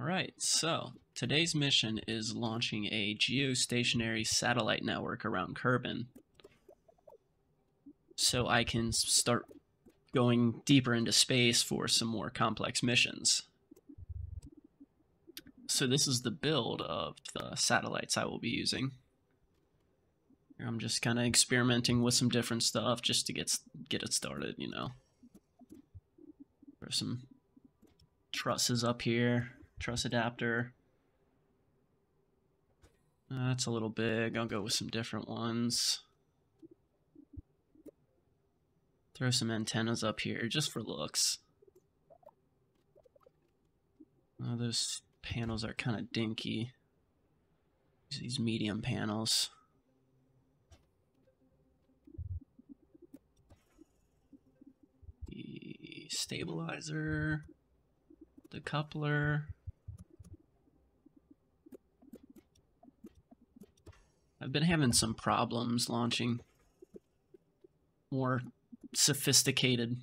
Alright, so today's mission is launching a geostationary satellite network around Kerbin. So I can start going deeper into space for some more complex missions. So this is the build of the satellites I will be using. I'm just kind of experimenting with some different stuff just to get get it started, you know. There's some trusses up here truss adapter. Uh, that's a little big. I'll go with some different ones. Throw some antennas up here just for looks. Oh, those panels are kind of dinky. These medium panels. The stabilizer, the coupler. I've been having some problems launching more sophisticated,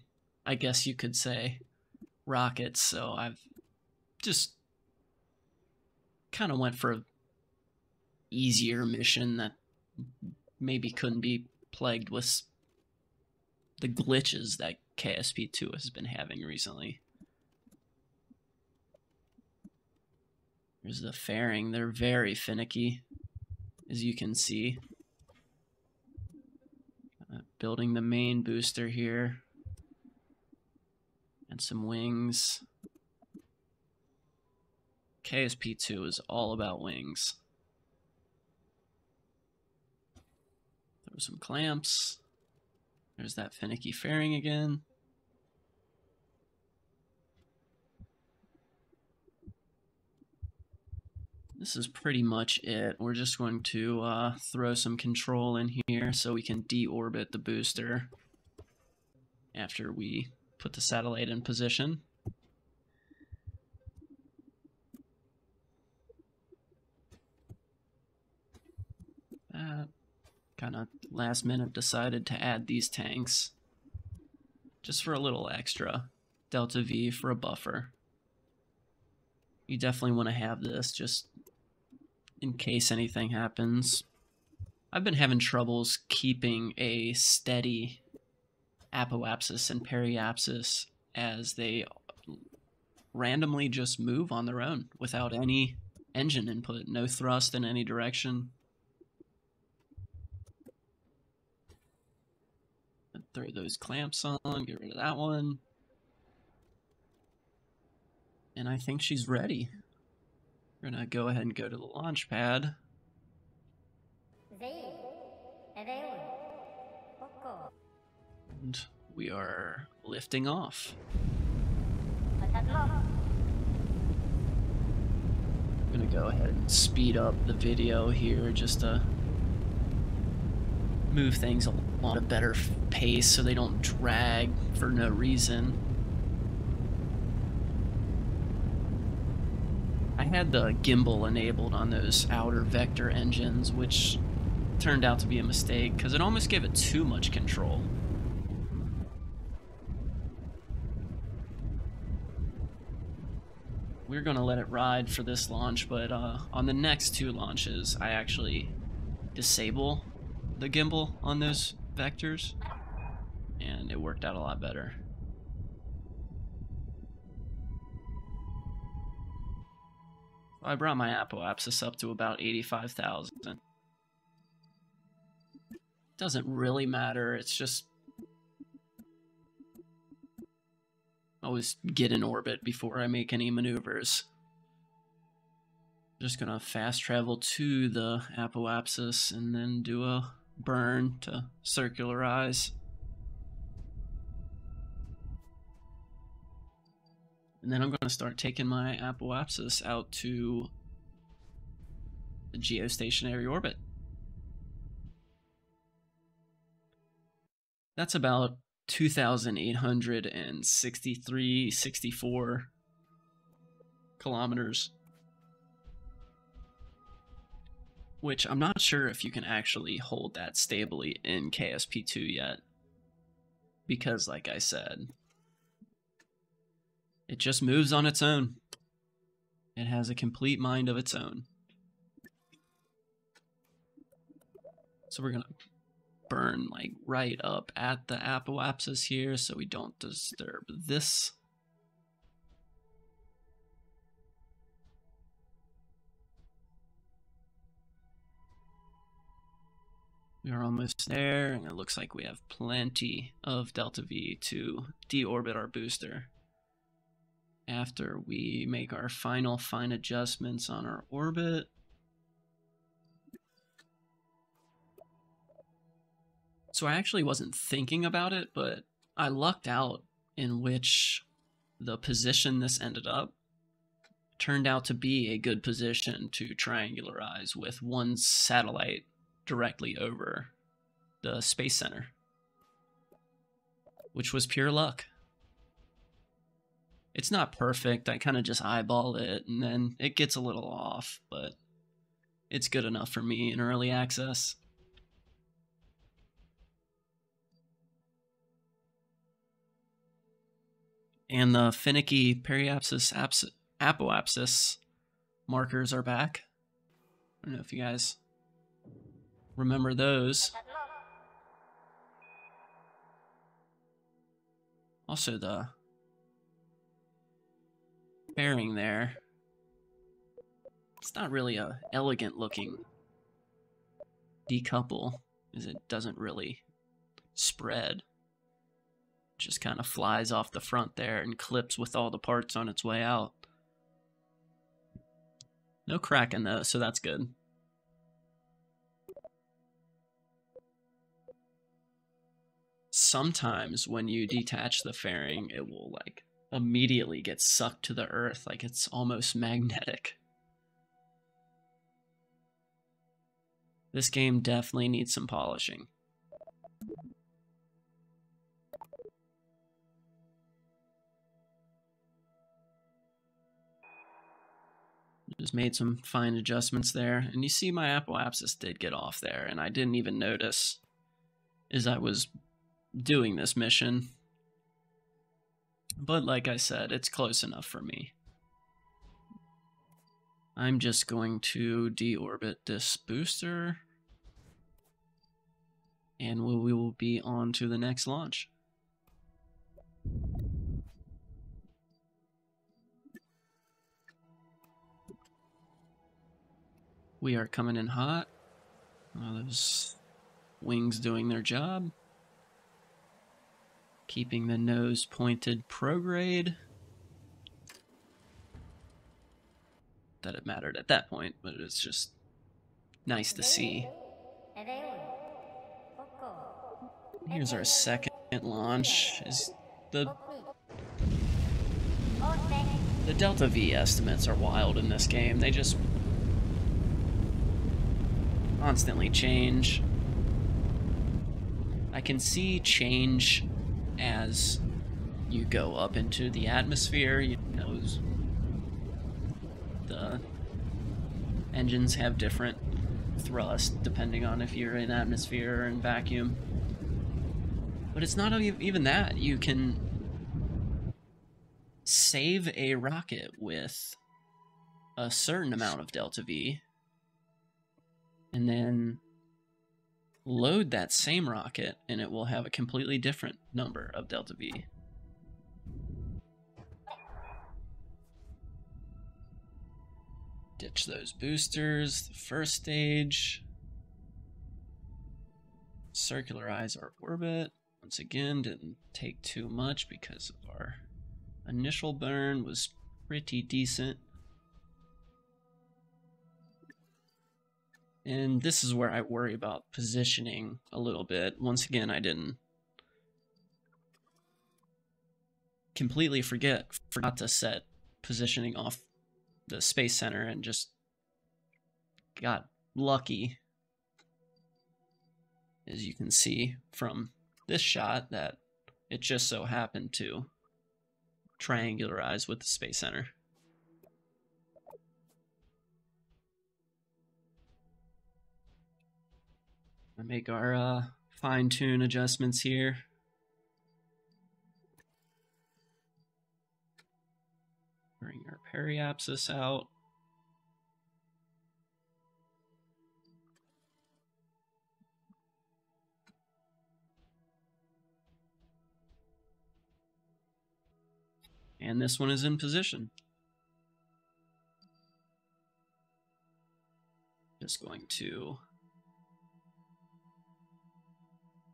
I guess you could say, rockets. So I've just kind of went for a easier mission that maybe couldn't be plagued with the glitches that KSP2 has been having recently. There's the fairing. They're very finicky as you can see. Uh, building the main booster here. And some wings. KSP2 is all about wings. Throw some clamps. There's that finicky fairing again. This is pretty much it. We're just going to uh, throw some control in here so we can deorbit the booster after we put the satellite in position. Kind of last minute decided to add these tanks just for a little extra delta V for a buffer. You definitely want to have this just in case anything happens. I've been having troubles keeping a steady apoapsis and periapsis as they randomly just move on their own without any engine input, no thrust in any direction. Throw those clamps on, get rid of that one. And I think she's ready. We're gonna go ahead and go to the launch pad. And we are lifting off. I'm gonna go ahead and speed up the video here just to move things along a better pace so they don't drag for no reason. Had the gimbal enabled on those outer vector engines, which turned out to be a mistake because it almost gave it too much control. We're going to let it ride for this launch, but uh, on the next two launches, I actually disable the gimbal on those vectors, and it worked out a lot better. I brought my apoapsis up to about 85,000. Doesn't really matter, it's just... Always get in orbit before I make any maneuvers. Just gonna fast travel to the apoapsis and then do a burn to circularize. And then I'm going to start taking my apoapsis out to the geostationary orbit. That's about 2,863, 64 kilometers. Which I'm not sure if you can actually hold that stably in KSP2 yet. Because, like I said, it just moves on its own. It has a complete mind of its own. So we're gonna burn like right up at the apoapsis here so we don't disturb this. We are almost there, and it looks like we have plenty of delta V to deorbit our booster. After we make our final fine adjustments on our orbit, So I actually wasn't thinking about it, but I lucked out in which the position this ended up turned out to be a good position to triangularize with one satellite directly over the Space Center, which was pure luck. It's not perfect. I kind of just eyeball it and then it gets a little off, but it's good enough for me in early access. And the finicky periapsis aps- apoapsis markers are back. I don't know if you guys remember those. Also the fairing there. It's not really a elegant looking decouple, as it doesn't really spread just kind of flies off the front there and clips with all the parts on its way out. No cracking though, so that's good. Sometimes when you detach the fairing, it will like immediately get sucked to the earth like it's almost magnetic. This game definitely needs some polishing. Just made some fine adjustments there. And you see my apoapsis did get off there, and I didn't even notice as I was doing this mission. But like I said, it's close enough for me. I'm just going to deorbit this booster. And we will be on to the next launch. We are coming in hot. those wings doing their job. Keeping the nose pointed prograde. That it mattered at that point, but it's just nice to see. Here's our second launch. Is the the Delta V estimates are wild in this game. They just constantly change. I can see change as you go up into the atmosphere. You know, the engines have different thrust depending on if you're in atmosphere or in vacuum. But it's not even that. You can save a rocket with a certain amount of delta V and then load that same rocket and it will have a completely different number of delta V. Ditch those boosters, the first stage. Circularize our orbit. Once again, didn't take too much because of our initial burn was pretty decent. And this is where I worry about positioning a little bit. Once again, I didn't completely forget forgot to set positioning off the space center and just got lucky as you can see from this shot that it just so happened to triangularize with the space center. Make our uh, fine tune adjustments here. Bring our periapsis out. And this one is in position. Just going to...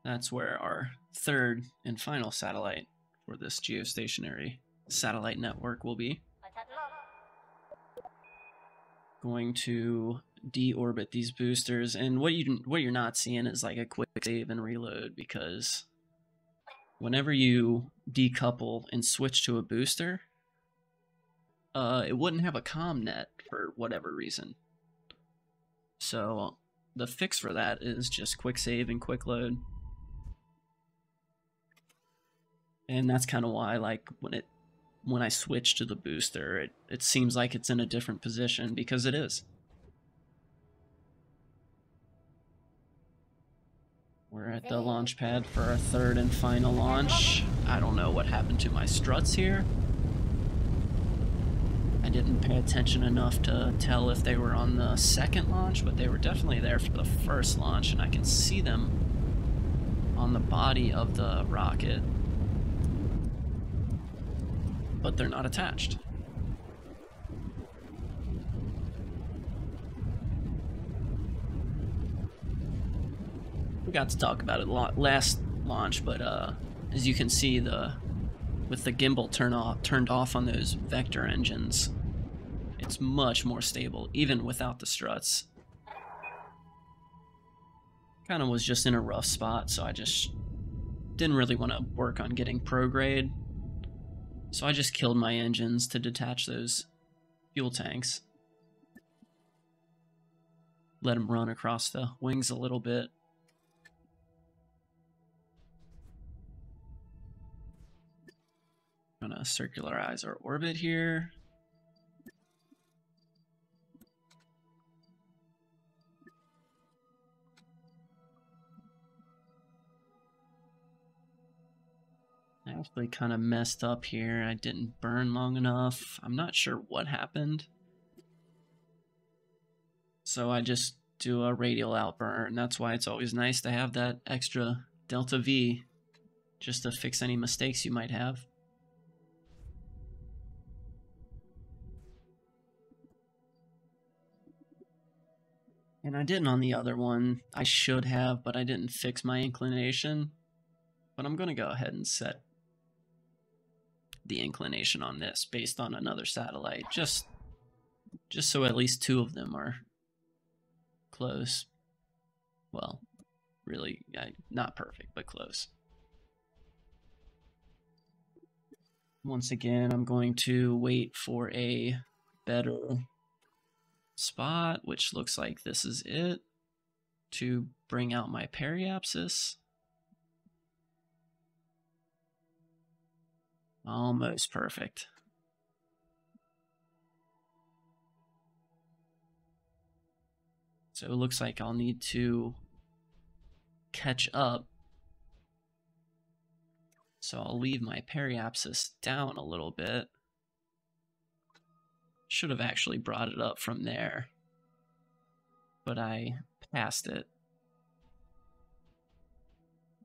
That's where our third and final satellite for this geostationary satellite network will be. Going to deorbit these boosters, and what you what you're not seeing is like a quick save and reload because whenever you decouple and switch to a booster, uh, it wouldn't have a CommNet for whatever reason. So the fix for that is just quick save and quick load. And that's kind of why, like, when it when I switch to the booster, it, it seems like it's in a different position because it is. We're at the launch pad for our third and final launch. I don't know what happened to my struts here. I didn't pay attention enough to tell if they were on the second launch, but they were definitely there for the first launch, and I can see them on the body of the rocket but they're not attached. We got to talk about it last launch, but uh, as you can see, the with the gimbal turn off, turned off on those vector engines, it's much more stable, even without the struts. Kind of was just in a rough spot, so I just didn't really want to work on getting prograde so I just killed my engines to detach those fuel tanks. Let them run across the wings a little bit. gonna circularize our orbit here. Actually kind of messed up here. I didn't burn long enough. I'm not sure what happened. So I just do a radial outburn. That's why it's always nice to have that extra delta V just to fix any mistakes you might have. And I didn't on the other one. I should have, but I didn't fix my inclination. But I'm going to go ahead and set the inclination on this based on another satellite, just just so at least two of them are close. Well, really, not perfect, but close. Once again, I'm going to wait for a better spot, which looks like this is it, to bring out my periapsis. Almost perfect. So it looks like I'll need to catch up. So I'll leave my periapsis down a little bit. Should have actually brought it up from there. But I passed it.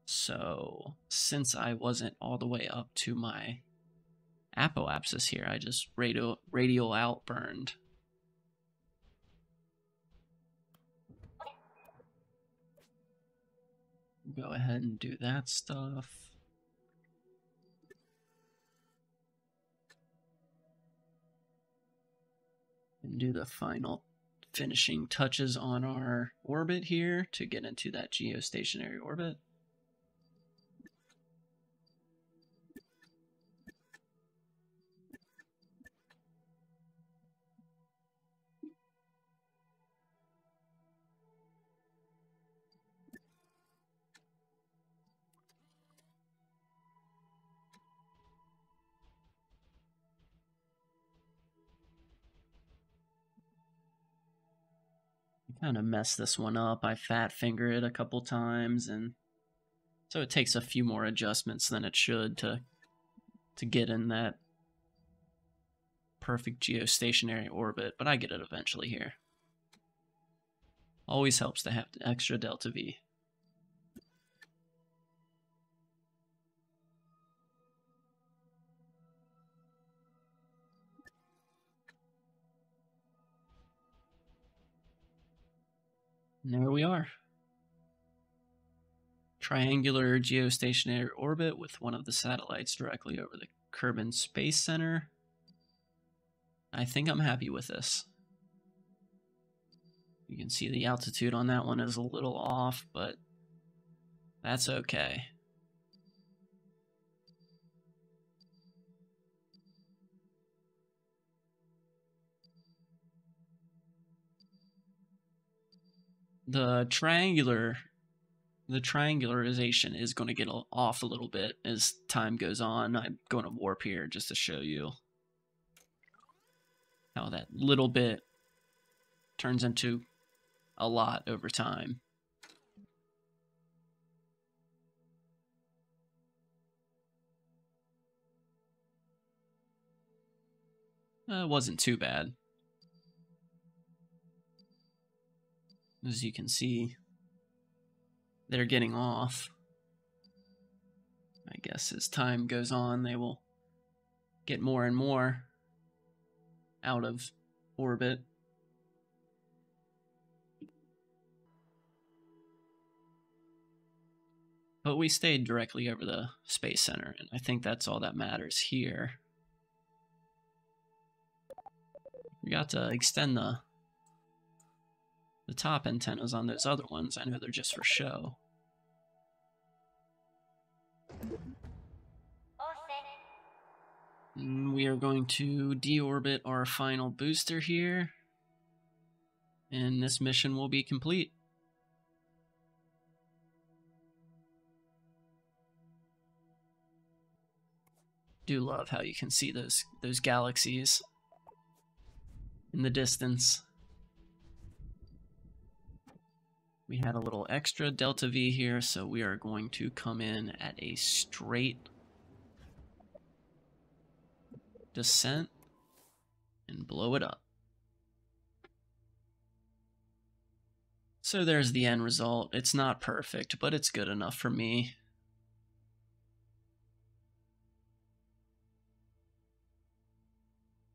So since I wasn't all the way up to my apoapsis here. I just radio radial outburned. Go ahead and do that stuff. And do the final finishing touches on our orbit here to get into that geostationary orbit. Kind of mess this one up. I fat finger it a couple times, and so it takes a few more adjustments than it should to to get in that perfect geostationary orbit, but I get it eventually here. Always helps to have extra delta V. And there we are. Triangular geostationary orbit with one of the satellites directly over the Kerbin Space Center. I think I'm happy with this. You can see the altitude on that one is a little off, but that's okay. The triangular the triangularization is going to get off a little bit as time goes on. I'm going to warp here just to show you how that little bit turns into a lot over time. It wasn't too bad. As you can see, they're getting off. I guess as time goes on, they will get more and more out of orbit. But we stayed directly over the Space Center, and I think that's all that matters here. We got to extend the the top antennas on those other ones, I know they're just for show. And we are going to deorbit our final booster here. And this mission will be complete. Do love how you can see those those galaxies in the distance. We had a little extra delta V here, so we are going to come in at a straight descent and blow it up. So there's the end result. It's not perfect, but it's good enough for me.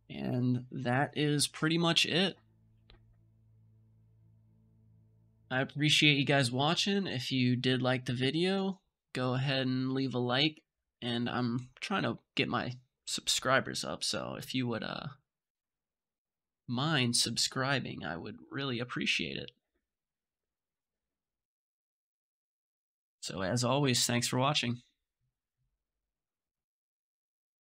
And that is pretty much it. I appreciate you guys watching. If you did like the video, go ahead and leave a like. And I'm trying to get my subscribers up, so if you would uh mind subscribing, I would really appreciate it. So as always, thanks for watching.